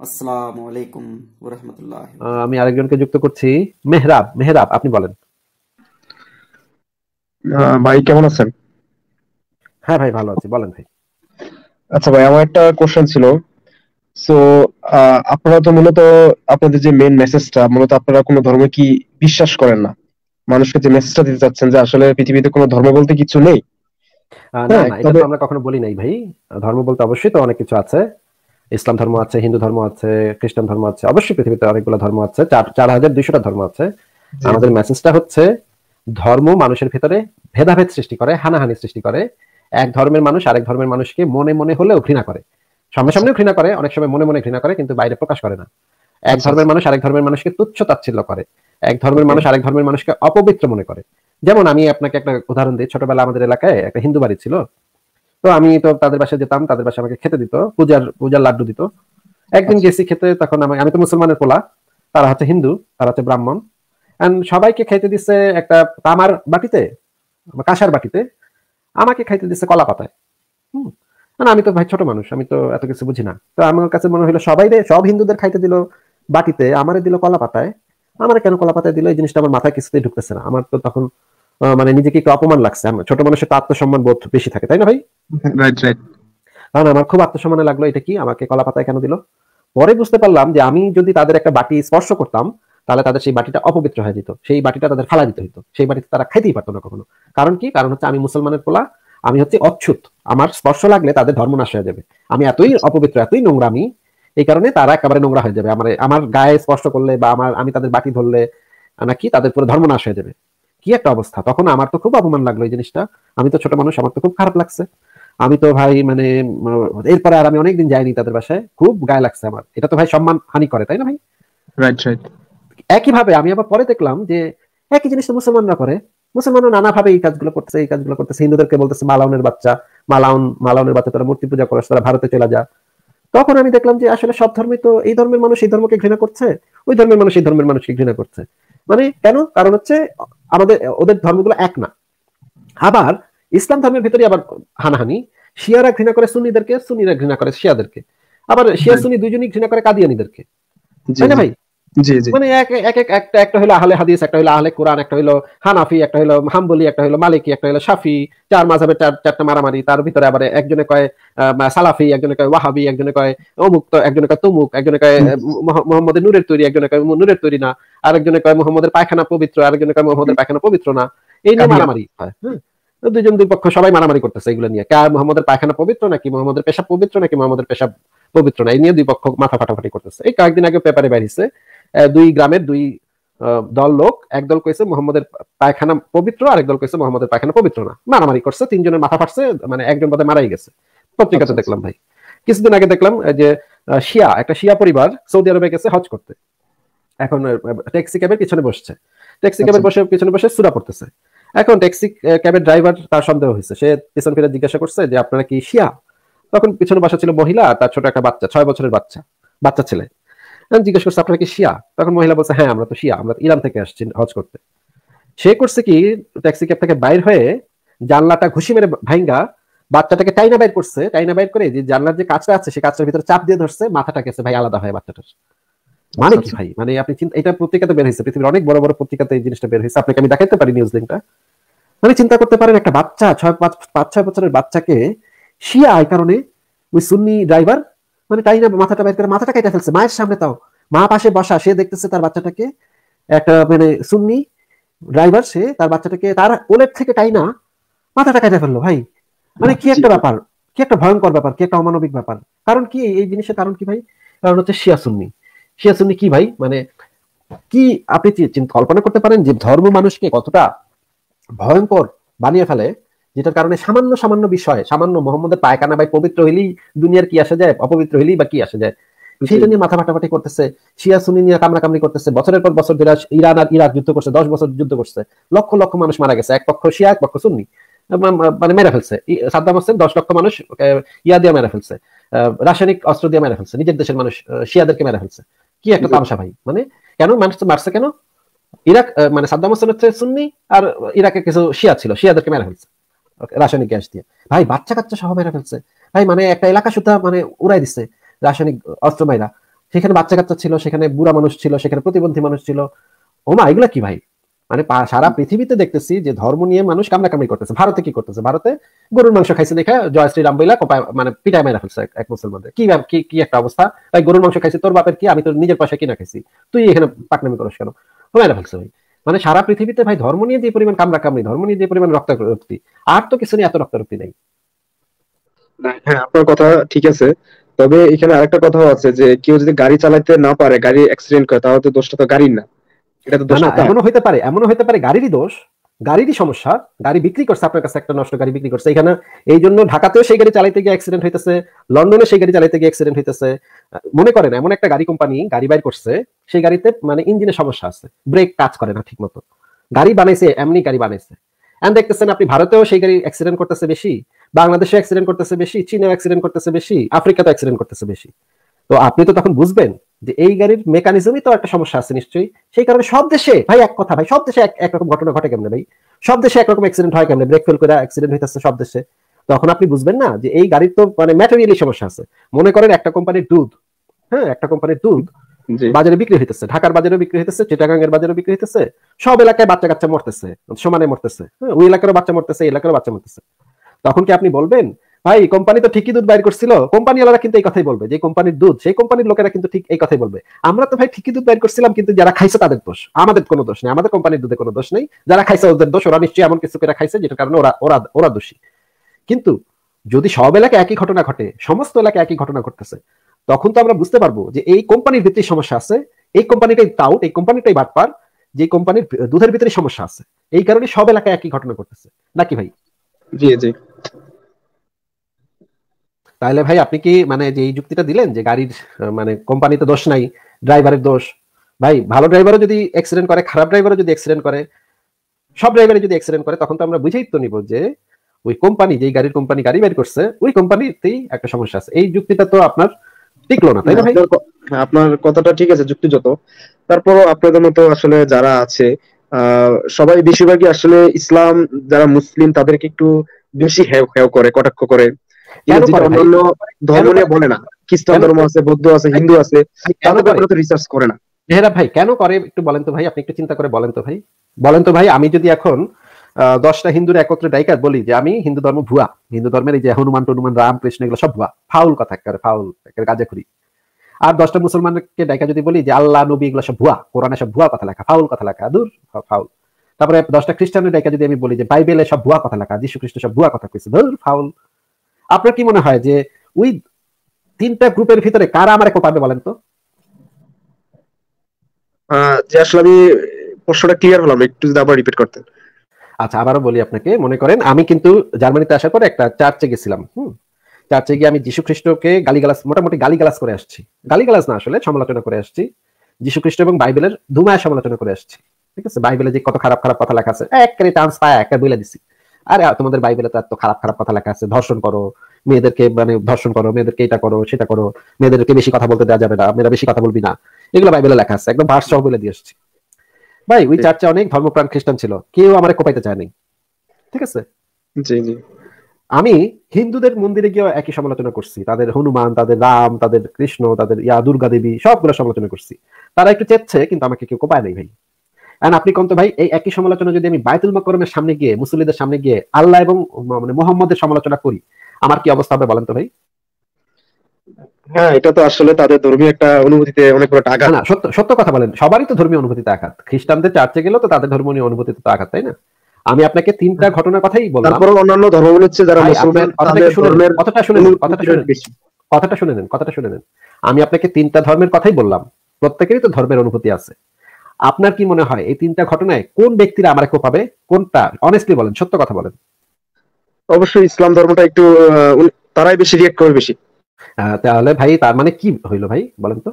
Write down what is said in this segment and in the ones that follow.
আসসালামু আলাইকুম রহমতুল্লাহ আহ, আমি আরেকজনকে যুক্ত করছি। মেহরাব মেহরাব আপনি বলেন। আহ, ভাই কেমন আছেন? হ্যাঁ ভাই ভালো আছি। বলেন ভাই। আচ্ছা ভাই আমার একটা কোশ্চেন ছিল। সো আপনারা তো মূলত আপনাদের যে মেইন মেসেজটা মূলত আপনারা কোনো ধর্মে কি বিশ্বাস করেন না? মানুষকে যে মেসেজটা দিতে চাচ্ছেন যে আসলে পৃথিবীতে কোনো ধর্ম বলতে কিছু নেই। না হ্যাঁ, না এটা তো আমরা কখনো বলি নাই ভাই। ধর্ম বলতে অবশ্যই তো অনেক কিছু আছে। ইসলাম ধর্ম আছে হিন্দু ধর্ম আছে খ্রিস্টান ধর্ম আছে অবশ্যই পৃথিবীতে অনেকগুলো ধর্ম আছে চার হাজার দুইশোটা ধর্ম আছে। আমাদের মেসেজটা হচ্ছে ধর্ম মানুষের ভিতরে ভেদাভেদ সৃষ্টি করে হানাহানি সৃষ্টি করে। এক ধর্মের মানুষ আরেক ধর্মের মানুষকে মনে মনে হলেও ঘৃণা করে। সামনে সামনেও ঘৃণা করে অনেক সময় মনে মনে ঘৃণা করে কিন্তু বাইরে প্রকাশ করে না। এক আচ্ছা, ধর্মের মানুষ আরেক ধর্মের মানুষকে তুচ্ছ তাচ্ছিল্য করে। এক ধর্মের মানুষ আরেক ধর্মের মানুষকে অপবিত্র মনে করে। যেমন আমি আপনাকে একটা উদাহরণ দিই ছোটবেলা আমাদের এলাকায় একটা হিন্দু বাড়ি ছিল। তো আমি তো তাদের বাসায় যেতাম তাদের বাসায় আমাকে খেতে দিত পূজার পূজার লাড্ডু দিত। একদিন আচ্ছা। গেছি খেতে তখন আমি আমি তো মুসলমানের পোলা তারা হচ্ছে হিন্দু তারা হচ্ছে ব্রাহ্মণ। এন্ড সবাইকে খাইতে দিচ্ছে একটা তামার বাটিতে কাঁসার বাটিতে আমাকে খাইতে দিচ্ছে কলা পাতায়। হুম। না আমি তো ভাই ছোট মানুষ আমি তো এত কিছু বুঝি না। তো আমার কাছে মনে হলো সবাই রে সব হিন্দুদের খাইতে দিল বাটিতে আমারে দিল কলা পাতায়। আমার কেন কলা পাতায় দিল? এই জিনিসটা আমার মাথায় কিছুতেই ঢুকতেছে না। আমার তো তখন মানে নিজেকে একটু অপমান লাগছে। ছোট মানুষের তো আত্মসম্মান বোধ বেশি থাকে তাই না ভাই? রাইট রাইট কারণ আমার খুব আত্মসম্মানে লাগল এটা কি? আমাকে কলা পাতায় কেন দিল? পরে বুঝতে পারলাম যে আমি যদি তাদের একটা বাটি স্পর্শ করতাম তাহলে তাদের সেই বাটিটা অপবিত্র হয়ে যেত। সেই বাটিটা তাদের ফালা দিতে হতো সেই বাটিতে তারা খাইতেই পারতো না কখনো। কারণ কি? কারণ হচ্ছে আমি মুসলমানের পোলা আমি হচ্ছে অচ্ছুত। আমার স্পর্শ লাগলে তাদের ধর্ম নাশ হয়ে যাবে। আমি এতই অপবিত্র এতই নোংরা আমি এই কারণে তারা একেবারে নোংরা হয়ে যাবে। আমার আমার গায়ে স্পর্শ করলে বা আমার আমি তাদের বাটি ধরলে নাকি তাদের পুরো ধর্ম নাশ হয়ে যাবে। কি একটা অবস্থা? তখন আমার তো খুব অপমান লাগল এই জিনিসটা। আমি তো ছোট মানুষ আমার তো খুব খারাপ লাগছে। আমি তো ভাই মানে এরপরে আর আমি অনেকদিন যাইনি তাদের বাসায়। খুব গায়ে লাগছে আমার। এটা তো ভাই সম্মান হানি করে তাই না ভাই? রাইট রাইট একইভাবে আমি আবার পরে দেখলাম যে একই জিনিস তো মুসলমানরা করে। মুসলমানরা নানাভাবে এই কাজগুলো করতেছে এই কাজগুলো করতেছে। হিন্দুদেরকে বলতেছে মালাউনের বাচ্চা মালাউন মালাউনের বাচ্চা তারা মূর্তি পূজা করে তারা ভারতে চলে যা। তখন আমি দেখলাম যে আসলে সব ধর্মে তো এই ধর্মের মানুষ এই ধর্মকে ঘৃণা করছে ওই ধর্মের মানুষ এই ধর্মের মানুষকে ঘৃণা করছে। মানে কেন? কারণ হচ্ছে আমাদের ওদের ধর্মগুলো এক না। আবার ইসলাম ধর্মের ভিতরে আবার হানাহানি। শিয়ারা ঘৃণা করে সুন্নিদেরকে সুন্নিরা ঘৃণা করে শিয়াদেরকে। আবার শিয়া সুনি দুজনই ঘৃণা করে কাদিয়ানিদেরকে। তাই না ভাই? মানে এক এক এক একটা একটা হলো আহলে হাদিস একটা হলো আহলে কোরআন একটা হলো হানাফি একটা হলো হাম্বলি একটা হলো মালিকি একটা হলো শাফি চার মাঝাবের চার চারটা মারামারি তার ভিতরে আবার একজনে কয় সালাফি একজনে কয় ওয়াহাবি একজনে কয় একজনে কয় তুমুক একজনে কয় মোহাম্মদের নূরের তৈরি একজনে কয় নূরের তৈরি না আরেকজনে কয় মোহাম্মদের পায়খানা পবিত্র আরেকজনে কয় মোহাম্মদের পায়খানা পবিত্র না। এই নিয়ে মারামারি। হয়। হ্যাঁ দুজন দুই পক্ষ সবাই মারামারি করতেছে এগুলো নিয়ে। কে মোহাম্মদের পায়খানা পবিত্র নাকি মোহাম্মদের পেশাব পবিত্র নাকি মোহাম্মদের পেশাব পবিত্র না? এই নিয়ে দুই পক্ষ মাথা ফাটাফাটি করতেছে। এই কয়েকদিন আগে পেপারে আহ, দুই গ্রামের দুই দল লোক একদল কইছে মোহাম্মদের পায়খানা পবিত্র আর একদল কইছে মোহাম্মদের পায়খানা পবিত্র না। মারামারি করছে তিনজনের মাথা ফাটছে মানে একজন বোধহয় মারাই গেছে। পত্রিকাতে আচ্ছা, দেখলাম ভাই। কিছুদিন আগে দেখলাম যে শিয়া একটা শিয়া পরিবার সৌদি আরবে গেছে হজ করতে। এখন ট্যাক্সি ক্যাবের পিছনে বসছে। ট্যাক্সি ক্যাবের বসে পিছনে বসে সুরা পড়তেছে। এখন ট্যাক্সি ক্যাবের ড্রাইভার তার সন্দেহ হয়েছে। সে পিছন ফিরে জিজ্ঞাসা করছে যে আপনারা কি শিয়া? তখন পিছনে বসা ছিল মহিলা তার ছোট একটা বাচ্চা ছয় বছরের বাচ্চা বাচ্চা ছেলে। আমি জিজ্ঞেস করছি, আপনারা কি শিয়া? তখন মহিলা বলছে হ্যাঁ আমরা তো শিয়া, আমরা ইরান থেকে আসছি হজ করতে। সে করছে কি, ট্যাক্সি ক্যাব থেকে বাইর হয়ে জানলাটা ঘুষি মেরে ভাঙ্গা বাচ্চাটাকে টাইনা বাইর করছে, টাইনা বাইর করে যে জানলার যে কাজটা আছে সেই কাজটার ভিতরে চাপ দিয়ে ধরছে, মাথাটা গেছে ভাই আলাদা হয় বাচ্চাটার। মানে কি ভাই? মানে আপনি চিন্তা, এটা পত্রিকাতে বের হয়েছে, পৃথিবীর অনেক বড় বড় পত্রিকাতে এই জিনিসটা বের হয়েছে। আপনাকে আমি দেখাইতে পারি নিউজ লিঙ্কটা মানে চিন্তা করতে পারেন, একটা বাচ্চা, ছয়, পাঁচ পাঁচ, ছয় বছরের বাচ্চাকে শিয়া এই কারণে ওই সুন্নি ড্রাইভার মানে তাই না মাথাটা বের করে মাথাটা কেটে ফেলছে, মায়ের সামনে তাও। মা পাশে বসা, সে দেখতেছে তার বাচ্চাটাকে, একটা মানে সুন্নি ড্রাইভার সে তার বাচ্চাটাকে তার ওলেট থেকে তাই না মাথাটা কেটে ফেলল, ভাই। মানে কি একটা ব্যাপার, কি একটা ভয়ঙ্কর ব্যাপার, কি একটা অমানবিক ব্যাপার। কারণ কি, এই জিনিসের কারণ কি ভাই? কারণ হচ্ছে শিয়া সুন্নি। শিয়া সুন্নি কি ভাই? মানে কি আপনি কল্পনা করতে পারেন যে ধর্ম মানুষকে কতটা ভয়ঙ্কর বানিয়ে ফেলে যেটার কারণে সামান্য সামান্য বিষয় সামান্য মোহাম্মদের পায়খানা ভাই পবিত্র হইলেই দুনিয়ার কি আসে যায় অপবিত্র হইলেই বা কি আসে যায়। সেটা নিয়ে মাথা ফাটাফাটি করতেছে শিয়া সুনি নিয়ে কামড়াকামড়ি করতেছে বছরের পর বছর ধরে ইরান আর ইরাক যুদ্ধ করছে দশ বছর যুদ্ধ করছে লক্ষ লক্ষ মানুষ মারা গেছে এক পক্ষ শিয়া এক পক্ষ সুন্নি। মানে মেরে ফেলছে। সাদ্দাম হোসেন দশ লক্ষ মানুষ ইয়া দিয়ে মেরে ফেলছে রাসায়নিক অস্ত্র দিয়ে মেরে ফেলছে নিজের দেশের মানুষ শিয়াদেরকে মেরে ফেলছে। কি একটা তামসা ভাই মানে কেন মানুষ মারছে কেন? ইরাক মানে সাদ্দাম হোসেন হচ্ছে সুন্নি আর ইরাকে কিছু শিয়া ছিল শিয়াদেরকে মেরে ফেলছে। রাসায়নিক গ্যাস দিয়ে। ভাই, বাচ্চা কাচ্চা সহ মেরে ফেলছে। ভাই মানে একটা এলাকা সুদ্ধা মানে উড়াই দিচ্ছে রাসায়নিক অস্ত্র মাইরা। সেখানে বাচ্চা কাচ্চা ছিল, সেখানে বুড়া মানুষ ছিল, সেখানে প্রতিবন্ধী মানুষ ছিল। ওমা এগুলা কি ভাই? মানে সারা পৃথিবীতে দেখতেছি যে ধর্ম নিয়ে মানুষ কামড়া করতেছে। ভারতে কি করতেছে? ভারতে গরুর মাংস খাইছে দেখে জয় শ্রীরাম বইলা কোপায় মানে পিটায় মেরা ফেলছে এক- মুসলমানদের। কি কি একটা অবস্থা? ভাই, গরুর মাংস খাইছে, তোর বাপের কি? আমি তোর নিজের পয়সা কিনা খাইছি। তুই এখানে পাকনামি করস কেন? মেরা ফেলছে ভাই। মানে সারা পৃথিবীতে ভাই ধর্ম নিয়ে যে পরিমাণ কামড়া কামড়ি ধর্ম নিয়ে যে পরিমাণ রক্তারক্তি আর তো কিছু নিয়ে এত রক্তারক্তি নেই। হ্যাঁ আপনার কথা ঠিক আছে। তবে এখানে আরেকটা কথাও আছে যে কেউ যদি গাড়ি চালাতে না পারে গাড়ি অ্যাক্সিডেন্ট করে তাহলে তো দোষটা তো গাড়ির না। এটা তো না দোষটা না এমনও হইতে পারে এমনও হইতে পারে গাড়িরই দোষ গাড়িরই সমস্যা গাড়ি বিক্রি করছে আপনার কাছে একটা নষ্ট গাড়ি বিক্রি করছে। এখানে এই জন্য ঢাকাতেও সেই গাড়ি চালাইতে গিয়ে অ্যাক্সিডেন্ট হইতেছে লন্ডনে সেই গাড়ি চালাইতে গিয়ে অ্যাক্সিডেন্ট হইতেছে। মনে করেন এমন একটা গাড়ি কোম্পানি গাড়ি বাইর করছে সেই গাড়িতে মানে ইঞ্জিনের সমস্যা আছে ব্রেক কাজ করে না ঠিক মতো গাড়ি বানাইছে, এমনি গাড়ি বানাইছে। এন্ড দেখতেছেন আপনি ভারতেও সেই গাড়ি অ্যাক্সিডেন্ট করতেছে বেশি, বাংলাদেশে অ্যাক্সিডেন্ট করতেছে বেশি, চীনেও অ্যাক্সিডেন্ট করতেছে বেশি আফ্রিকাতে অ্যাক্সিডেন্ট করতেছে বেশি। তো আপনি তো তখন বুঝবেন যে এই গাড়ির মেকানিজমই তো একটা সমস্যা আছে নিশ্চয়ই। সেই কারণে সব দেশে, ভাই এক কথা ভাই, সব দেশে একরকম ঘটনা ঘটে কেমনে ভাই? সব দেশে একরকম অ্যাক্সিডেন্ট হয় কেমনে? ব্রেক ফেল করে অ্যাক্সিডেন্ট হইতেছে সব দেশে। তখন আপনি বুঝবেন না যে এই গাড়ির তো মানে ম্যাটেরিয়ালি সমস্যা আছে। মনে করেন একটা কোম্পানির দুধ হ্যাঁ একটা কোম্পানির দুধ বাজারে বিক্রি হইতেছে ঢাকার বাজারে বিক্রি হইতেছে চিটাগাঙ্গের বাজারে বিক্রি হইতেছে সব এলাকায় বাচ্চা কাচ্চা মরতেছে সমানে মরতেছে হ্যাঁ, ওই এলাকারও বাচ্চা মরতেছে এই এলাকারও বাচ্চা মরতেছে। তখন কি আপনি বলবেন ভাই কোম্পানি তো ঠিকই দুধ বাইর করছিল কোম্পানি ওয়ালারা কিন্তু এই কথাই বলবে যে কোম্পানির দুধ সেই কোম্পানির লোকেরা কিন্তু ঠিক এই কথাই বলবে। আমরা তো ভাই ঠিকই দুধ বাইর করছিলাম কিন্তু যারা খাইছে তাদের দোষ আমাদের কোনো দোষ নেই আমাদের কোম্পানির দুধে কোনো দোষ নেই যারা খাইছে ওদের দোষ ওরা নিশ্চয়ই এমন কিছু করে খাইছে যেটার কারণে ওরা ওরা ওরা দোষী। কিন্তু যদি সব এলাকায় একই ঘটনা ঘটে সমস্ত এলাকায় একই ঘটনা ঘটতেছে তখন তো আমরা বুঝতে পারব যে এই কোম্পানির ভিতরে সমস্যা আছে এই কোম্পানিটাই টাউট এই কোম্পানিটাই বাটপার যে কোম্পানির দুধের ভিতরে সমস্যা আছে। এই কারণে সব এলাকায় একই ঘটনা ঘটতেছে। নাকি ভাই? জি জি। তাহলে ভাই আপনি কি মানে যে এই যুক্তিটা দিলেন যে গাড়ির মানে কোম্পানিতে দোষ নাই ড্রাইভারের দোষ ভাই ভালো ড্রাইভারও যদি অ্যাক্সিডেন্ট করে খারাপ ড্রাইভারও যদি অ্যাক্সিডেন্ট করে সব ড্রাইভারে যদি অ্যাক্সিডেন্ট করে তখন তো আমরা বুঝেই তো নিব যে ওই কোম্পানি যেই গাড়ির কোম্পানি গাড়ি বের করছে ওই কোম্পানিতেই একটা সমস্যা আছে। এই যুক্তিটা তো আপনার টিকলো না তাই না ভাই? আপনার কথাটা ঠিক আছে যুক্তিযত তারপরও আপনাদের মতো আসলে যারা আছে সবাই বেশিরভাগই আসলে ইসলাম যারা মুসলিম তাদেরকে একটু বেশি হেও হেও করে কটাক্ষ করে? অন্যান্য ধর্ম নিয়ে? বলে না। খ্রিস্টান ধর্ম আছে বৌদ্ধ আছে হিন্দু আছে তাদের? ব্যাপারে তো রিসার্চ করে না। মেহরাব ভাই কেন করে? একটু বলেন তো ভাই আপনি একটু চিন্তা করে বলেন তো ভাই। বলেন তো ভাই আমি যদি এখন দশটা হিন্দুর একত্রে ডাইকার বলি যে আমি হিন্দু ধর্ম ভুয়া। হিন্দু ধর্মের এই যে হনুমান, টনুমান, রাম, কৃষ্ণ এগুলো সব ভুয়া। ফাউল কথা একেবারে, ফাউল, একেবারে গাজাখুরি আর দশটা মুসলমানকে ডাইকা যদি বলি যে আল্লাহ, নবী এগুলো সব ভুয়া, কোরআনে সব ভুয়া কথা লেখা, ফাউল কথা লেখা, দূর ফাউল। তারপরে দশটা খ্রিস্টানের ডাইকা যদি আমি বলি যে বাইবেলে সব ভুয়া কথা লেখা যীশু খ্রিস্ট সব ভুয়া কথা কইছে ধর ফাউল। আপনার কি মনে হয় যে ওই তিনটা গ্রুপের ভিতরে কারা আমার পাবে বলেন তো? যে আসলে আমি প্রশ্নটা ক্লিয়ার হলাম একটু যদি আবার রিপিট করতেন। আচ্ছা আবারও বলি আপনাকে, মনে করেন আমি কিন্তু জার্মানিতে আসার পরে একটা চার্চে গেছিলাম, হুম? চার্চে গিয়ে আমি যীশু খ্রিস্টকে গালিগালাজ মোটামুটি গালিগালাজ করে আসছি। গালিগালাজ না আসলে, সমালোচনা করে আসছি। যীশু খ্রিস্ট এবং বাইবেলের ধুমায় সমালোচনা করে আসছি, ঠিক আছে? বাইবেলে যে কত খারাপ খারাপ কথা লেখা আছে, একেবারে চান্স পায় একটা বলে দিছি। আরে তোমাদের বাইবেলে তো এত খারাপ খারাপ কথা লেখা আছে, ধর্ষণ করো, মেয়েদেরকে মানে ধর্ষণ করো, মেয়েদেরকে এটা করো, সেটা করো, মেয়েদেরকে বেশি কথা বলতে দেওয়া যাবে না, মেয়েরা বেশি কথা বলবি না। এগুলো বাইবেলে লেখা আছে, একদম ভার্স সহ বলে দিয়ে আসছি। ভাই ওই চার্চে অনেক ধর্মপ্রাণ খ্রিস্টান ছিল। কেউ আমার কোপাইতে চায়নি। ঠিক আছে? জি জি। আমি হিন্দুদের মন্দিরে গিয়ে একই সমালোচনা করছি। তাদের হনুমান তাদের রাম তাদের কৃষ্ণ তাদের ইয়া দুর্গা দেবী সবগুলো সমালোচনা করছি। তারা একটু চেচ্ছে কিন্তু আমাকে কেউ কোপায় নাই ভাই। আপনি কোন তো ভাই এই একই সমালোচনা যদি আমি বাইতুল মকরমের সামনে গিয়ে মুসলিদের সামনে গিয়ে আল্লাহ এবং মানে মোহাম্মদের সমালোচনা করি আমার কি অবস্থা হবে বলেন তো ভাই? হ্যাঁ এটা তো আসলে তাদের ধর্মীয় একটা অনুভূতিতে অনেক বড় আঘাত। না, সত্য সত্য কথা বলেন সবারই তো ধর্মীয় অনুভূতিতে আঘাত। খ্রিস্টানদের চার্চে গেলেও তো তাদের ধর্মীয় অনুভূতিতে তো আঘাত তাই না? আমি আপনাকে তিনটা ঘটনার কথাই বললাম। তারপরে অন্যান্য ধর্মগুলো হচ্ছে যারা মুসলমান কথাটা তাদের শুনে ধর্মের কথাটা শুনে নেন, কথাটা শুনে নেন। কথাটা শুনে নেন কথাটা শুনে নেন। আমি আপনাকে তিনটা ধর্মের কথাই বললাম। প্রত্যেকেরই তো ধর্মের অনুভূতি আছে। আপনার কি মনে হয় এই তিনটা ঘটনায় কোন ব্যক্তিরা আমার কোপাবে কোনটা? অনেস্টলি বলেন সত্য কথা বলেন। অবশ্যই ইসলাম ধর্মটা একটু তারাই বেশি রিয়েক্ট করবে বেশি। তাহলে ভাই তার মানে কি হইল ভাই বলেন তো?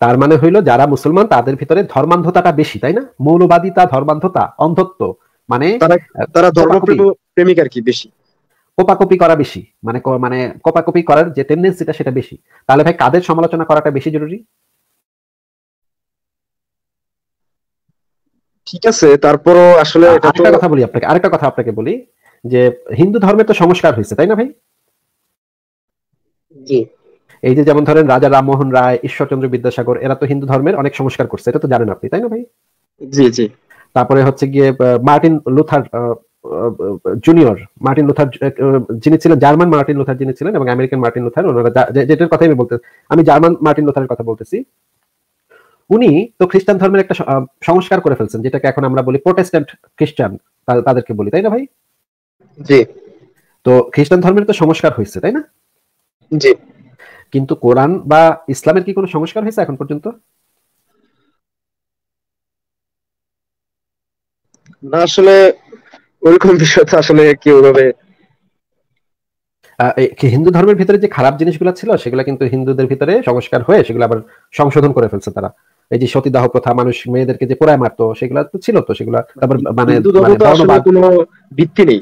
তার মানে হইল যারা মুসলমান তাদের ভিতরে ধর্মান্ধতাটা বেশি তাই না? মৌলবাদিতা ধর্মান্ধতা অন্ধত্ব মানে তারা তারা ধর্ম কোপাকুপি। প্রেমিক আর কি বেশি। কোপাকপি করা বেশি মানে মানে কোপাকপি করার যে টেন্ডেন্সিটা সেটা বেশি। তাহলে ভাই কাদের সমালোচনা করাটা বেশি জরুরি? ঠিক আছে তারপরও আসলে এটা কথা বলি আপনাকে আরেকটা কথা আপনাকে বলি যে হিন্দু ধর্মের তো সংস্কার হয়েছে তাই না ভাই? জি। এই যে যেমন ধরেন রাজা রামমোহন রায় ঈশ্বরচন্দ্র বিদ্যাসাগর এরা তো হিন্দু ধর্মের অনেক সংস্কার করছে এটা তো জানেন আপনি তাই না ভাই? জি জি। তারপরে হচ্ছে গিয়ে Martin Luther junior Martin Luther যিনি ছিলেন জার্মান মার্টিন লুথার যিনি ছিলেন এবং আমেরিকান মার্টিন লুথার ওনারা যেটার কথাই আমি বলতে আমি জার্মান মার্টিন লুথারের কথা বলতেছি। উনি তো খ্রিস্টান ধর্মের একটা সংস্কার করে ফেলছেন যেটাকে এখন আমরা বলি প্রোটেস্ট্যান্ট খ্রিস্টান তাদেরকে বলি তাই না ভাই? জি। তো খ্রিস্টান ধর্মের তো সংস্কার হয়েছে তাই না? জি। কিন্তু কোরআন বা ইসলামের কি কোনো সংস্কার হয়েছে এখন পর্যন্ত? না আসলে ওইরকম বিষয় তো আসলে ওভাবে আহ, হিন্দু ধর্মের ভিতরে যে খারাপ জিনিসগুলো ছিল সেগুলো কিন্তু হিন্দুদের ভিতরে সংস্কার হয়ে সেগুলো আবার সংশোধন করে ফেলছে তারা। এই যে সতীদাহ প্রথা মানুষ মেয়েদেরকে যে পোড়ায় মারতো সেগুলো তো ছিল তো সেগুলো তারপর মানে কোনো ভিত্তি নেই।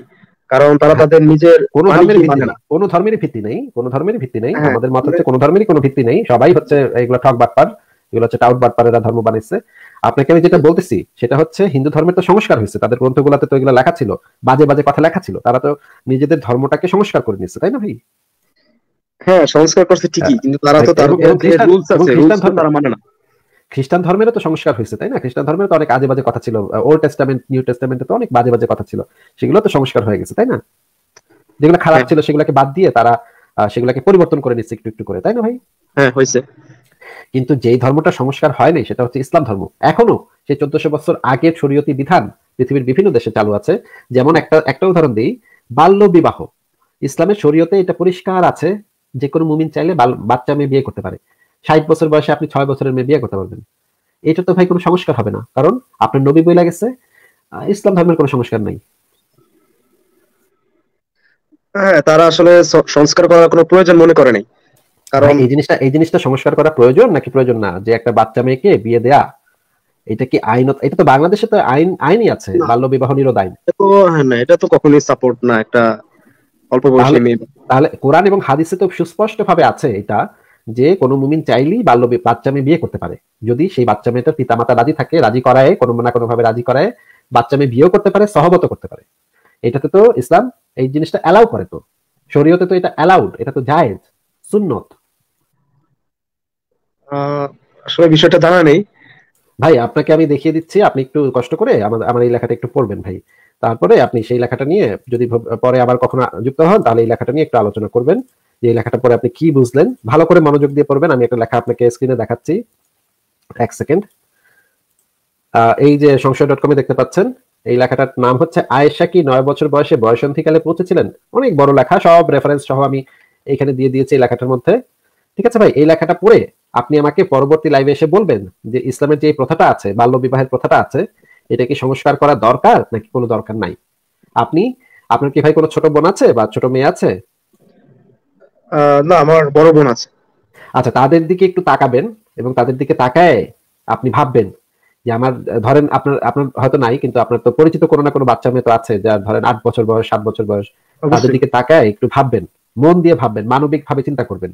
কারণ তারা তাদের নিজের কোনো ধর্মের ভিত্তি মানে নেই না। কোনো ধর্মেরই ভিত্তি নেই কোনো ধর্মেরই ভিত্তি নেই। হ্যাঁ, আমাদের হচ্ছে কোনো ধর্মেরই কোনো ভিত্তি নেই। সবাই হচ্ছে এগুলো ঠক বাটপার এগুলো হচ্ছে টাউট বাটপারেরা ধর্ম বানাইছে আপনাকে আমি যেটা বলতেছি সেটা হচ্ছে হিন্দু ধর্মের তো সংস্কার হয়েছে। তাদের গ্রন্থগুলোতে তো এগুলো লেখা ছিল বাজে বাজে কথা লেখা ছিল। তারা তো নিজেদের ধর্মটাকে সংস্কার করে নিচ্ছে তাই না ভাই? হ্যাঁ সংস্কার করছে ঠিকই কিন্তু তারা তো তার রুলস আছে রুলস ধর্ম- তারা মানে না। খ্রিস্টান ধর্মেরও তো সংস্কার হয়েছে তাই না? খ্রিস্টান ধর্মের তো অনেক আজে বাজে কথা ছিল। ওল্ড টেস্টামেন্ট নিউ টেস্টামেন্টে তো অনেক বাজে বাজে কথা ছিল। সেগুলো তো সংস্কার হয়ে গেছে তাই না? যেগুলো খারাপ হ্যাঁ। ছিল সেগুলোকে বাদ দিয়ে তারা সেগুলোকে পরিবর্তন করে নিচ্ছে একটু একটু করে তাই না ভাই? হ্যাঁ হয়েছে। কিন্তু যেই ধর্মটা সংস্কার হয়নি সেটা হচ্ছে ইসলাম ধর্ম। এখনও সেই চোদ্দশো বছর আগের শরীয়তি বিধান পৃথিবীর বিভিন্ন দেশে চালু আছে। যেমন একটা একটা উদাহরণ দিই বাল্য বিবাহ। ইসলামের শরীয়তে এটা পরিষ্কার আছে যে কোনো মুমিন চাইলে বাচ্চা মেয়ে বিয়ে করতে পারে। ষাট বছর বয়সে আপনি ছয় বছরের মেয়ে বিয়ে করতে পারবেন। এটা তো ভাই কোনো সংস্কার হবে না। কারণ আপনার নবী বই লাগেছে ইসলাম ধর্মের কোনো সংস্কার নাই। হ্যাঁ তারা আসলে সংস্কার করার কোনো প্রয়োজন মনে করে নাই। কারণ এই জিনিসটা এই জিনিসটা সংস্কার করা প্রয়োজন নাকি প্রয়োজন না? যে একটা বাচ্চা মেয়েকে বিয়ে দেয়া এটা কি আইন এটা তো বাংলাদেশে তো আইন আইনই আছে। বাল্য বিবাহ নিরোধ আইন তো হ্যাঁ না এটা তো কখনোই সাপোর্ট না একটা অল্প বয়সী মেয়ে। তাহলে কোরআন এবং হাদিসে তো সুস্পষ্ট ভাবে আছে এটা। যে কোনো মুমিন চাইলেই বাল্য বাচ্চা মেয়ে বিয়ে করতে পারে। যদি সেই বাচ্চা মেয়েটার পিতামাতা রাজি থাকে রাজি করায় কোনো না কোনো ভাবে রাজি করায় বাচ্চা মেয়ে বিয়েও করতে পারে সহবত করতে পারে। এটাতে তো ইসলাম এই জিনিসটা অ্যালাউ করে তো। শরীয়তে তো এটা অ্যালাউড এটা তো জায়েজ সুন্নত। আসলে বিষয়টা জানা নেই। ভাই আপনাকে আমি দেখিয়ে দিচ্ছি আপনি একটু কষ্ট করে আমার আমার এই লেখাটা একটু পড়বেন ভাই। তারপরে আপনি সেই লেখাটা নিয়ে যদি পরে আবার কখনো যুক্ত হন তাহলে এই লেখাটা নিয়ে একটু আলোচনা করবেন। যে লেখাটা পরে আপনি কি বুঝলেন? ভালো করে মনোযোগ দিয়ে পড়বেন। আমি একটা লেখা আপনাকে স্ক্রিনে দেখাচ্ছি। এক সেকেন্ড এই যে সংশয় ডট কমে দেখতে পাচ্ছেন, এই লেখাটার নাম হচ্ছে আয়েশা কি নয় বছর বয়সে বয়সন্ধিকালে পৌঁছেছিলেন? অনেক বড় লেখা, সব রেফারেন্স সহ আমি এখানে দিয়ে দিয়েছি এই লেখাটার মধ্যে। ঠিক আছে ভাই, এই লেখাটা পড়ে আপনি আমাকে পরবর্তী লাইভে এসে বলবেন যে ইসলামের যে প্রথাটা আছে, বাল্য বিবাহের প্রথাটা আছে, এটা কি সংস্কার করা দরকার নাকি কোনো দরকার নাই? আপনি, আপনার কি ভাই কোনো ছোট বোন আছে বা ছোট মেয়ে আছে? না আমার বড় বোন আছে। আচ্ছা তাদের দিকে একটু তাকাবেন এবং তাদের দিকে তাকায় আপনি ভাববেন যে আমার ধরেন আপনার আপনার হয়তো নাই কিন্তু আপনার তো পরিচিত কোনো না কোনো বাচ্চা মেয়ে তো আছে যার ধরেন আট বছর বয়স সাত বছর বয়স তাদের দিকে তাকায় একটু ভাববেন মন দিয়ে ভাববেন মানবিক ভাবে চিন্তা করবেন।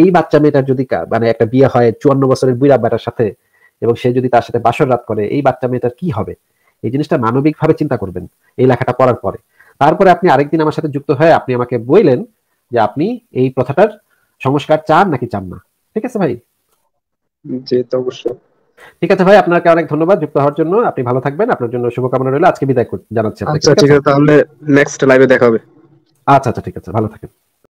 এই বাচ্চা মেয়েটার যদি মানে একটা বিয়ে হয় চুয়ান্ন বছরের বুড়া বেটার সাথে এবং সে যদি তার সাথে বাসর রাত করে এই বাচ্চা মেয়েটার কি হবে? এই জিনিসটা মানবিক ভাবে চিন্তা করবেন এই লেখাটা পড়ার পরে। তারপরে আপনি আরেকদিন আমার সাথে যুক্ত হয়ে আপনি আমাকে বললেন যে আপনি এই প্রথাটার সংস্কার চান নাকি চান না। ঠিক আছে ভাই? জি তো অবশ্যই। ঠিক আছে ভাই আপনাকে অনেক ধন্যবাদ যুক্ত হওয়ার জন্য। আপনি ভালো থাকবেন আপনার জন্য শুভকামনা রইল। আজকে বিদায় জানাচ্ছি আচ্ছা ঠিক আছে? তাহলে নেক্সট লাইভে দেখা হবে। আচ্ছা আচ্ছা ঠিক আছে ভালো থাকেন।